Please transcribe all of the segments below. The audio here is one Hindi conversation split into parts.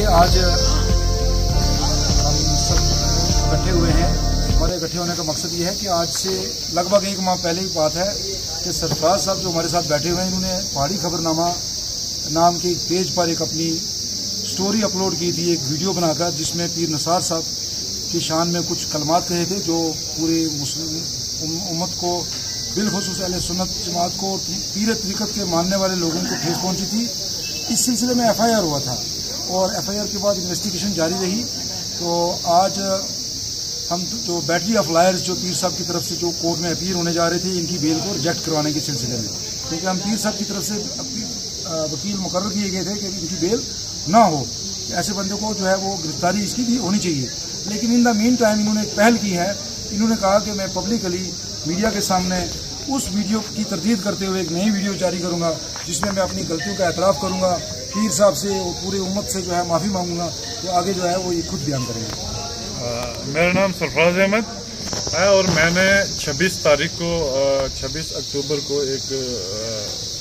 देखिए आज हम सब इकट्ठे हुए हैं। हमारे इकट्ठे होने का मकसद ये है कि आज से लगभग एक माह पहले की बात है कि सरफराज साहब जो हमारे साथ बैठे हुए हैं, इन्होंने पहाड़ी खबरनामा नाम के एक पेज पर एक अपनी स्टोरी अपलोड की थी, एक वीडियो बनाकर, जिसमें पीर नसार साहब की शान में कुछ कलमात कहे थे, जो पूरे मुस्लिम उम्मत को बिलखसूस अल सुन्नत जमात को पीर तरीक़त के मानने वाले लोगों को ठेस पहुँची थी। इस सिलसिले में एफआईआर हुआ था। और एफआईआर के बाद इन्वेस्टिगेशन जारी रही। तो आज हम जो बैटरी ऑफ़ लायर्स जो पीर साहब की तरफ़ से जो कोर्ट में अपील होने जा रहे थे, इनकी बेल को रिजेक्ट करवाने के सिलसिले में। क्योंकि हम पीर साहब की तरफ़ से वकील मुकर किए गए थे कि इनकी बेल ना हो। ऐसे बंदे को जो है वो गिरफ्तारी इसकी भी होनी चाहिए। लेकिन इन द मीन टाइम इन्होंने एक पहल की है। इन्होंने कहा कि मैं पब्लिकली मीडिया के सामने उस वीडियो की तरदीद करते हुए एक नई वीडियो जारी करूँगा, जिसमें मैं अपनी गलतियों का एतराफ़ करूँगा। पीर साहब से और पूरे उम्मत से जो है माफ़ी मांगूँगा तो आगे जो है वो ये खुद बयान करेंगे। मेरा नाम सरफराज अहमद है और मैंने 26 तारीख को 26 अक्टूबर को एक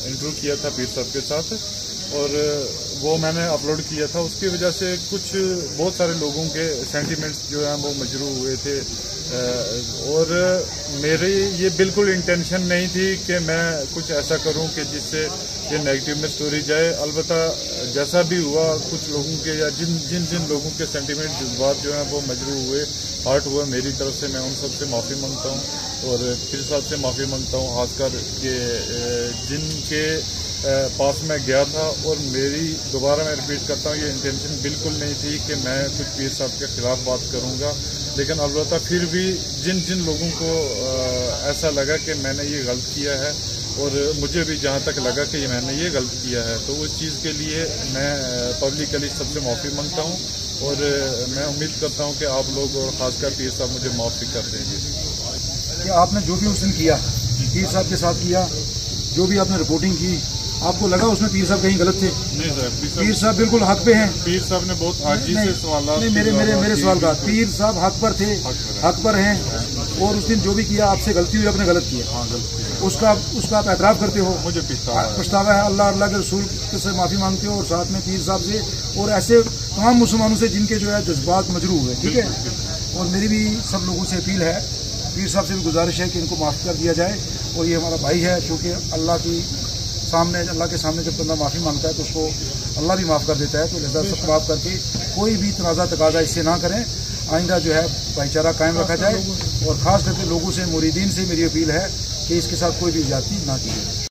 इंटरव्यू किया था पीर साहब के साथ। और वो मैंने अपलोड किया था। उसकी वजह से कुछ, बहुत सारे लोगों के सेंटिमेंट्स जो हैं, वो मजरू हुए थे। और, मेरी ये बिल्कुल इंटेंशन नहीं थी कि मैं कुछ ऐसा करूँ कि जिससे ये नेगेटिव में स्टोरी जाए। अलबत् जैसा भी हुआ, कुछ लोगों के या जिन जिन जिन लोगों के सेंटिमेंट जज्बात जो हैं, वो मजरू हुए। हार्ट हुआ मेरी तरफ़ से, मैं उन सबसे माफ़ी माँगता हूँ। और, फिर साहब से माफ़ी माँगता हूँ, खासकर के जिनके पास में गया था और मेरी दोबारा मैं रिपीट करता हूँ, ये इंटेंशन बिल्कुल नहीं थी कि मैं कुछ पीर साहब के खिलाफ बात करूँगा। लेकिन अलबत् फिर भी जिन जिन लोगों को ऐसा लगा कि मैंने ये गलत किया है और मुझे भी जहाँ तक लगा कि मैंने ये गलत किया है तो उस चीज़ के लिए मैं पब्लिकली सबसे माफ़ी माँगता हूँ और मैं उम्मीद करता हूँ कि आप लोग और ख़ासकर पीर साहब मुझे माफ़ी कर देंगे। कि आपने जो भी उस दिन किया, पीर साहब के साथ किया, जो भी आपने रिपोर्टिंग की आपको लगा उसमें पीर साहब कहीं गलत थे? नहीं सर पीर साहब बिल्कुल हक पे हैं। पीर साहब ने बहुत आजी से सवाल नहीं मेरे मेरे मेरे सवाल का। पीर साहब हक पर थे हक पर हैं। और उस दिन जो भी किया आपसे गलती हुई आपने गलत किया। हाँ उसका उसका आप एतराफ़ करते हो। मुझे पछतावा है। अल्लाह अल्लाह के रसूल से माफ़ी मांगते हो और साथ में पीर साहब से और ऐसे तमाम मुसलमानों से जिनके जो है जज्बात मजरू हुए ठीक है? और मेरी भी सब लोगों से अपील है पीर साहब से भी गुजारिश है कि इनको माफ़ कर दिया जाए और ये हमारा भाई है चूँकि अल्लाह की सामने अल्लाह के सामने जब बंदा माफ़ी माँगता है तो उसको अल्लाह भी माफ़ कर देता है तो लिहाजा सब माफ़ करके कोई भी तनाज़ा तकाजा इससे ना करें। आइंदा जो है भाईचारा कायम रखा जाए और ख़ास करके लोगों से मुरीदीन से मेरी अपील है कि इसके साथ कोई भी इजाती ना की जाए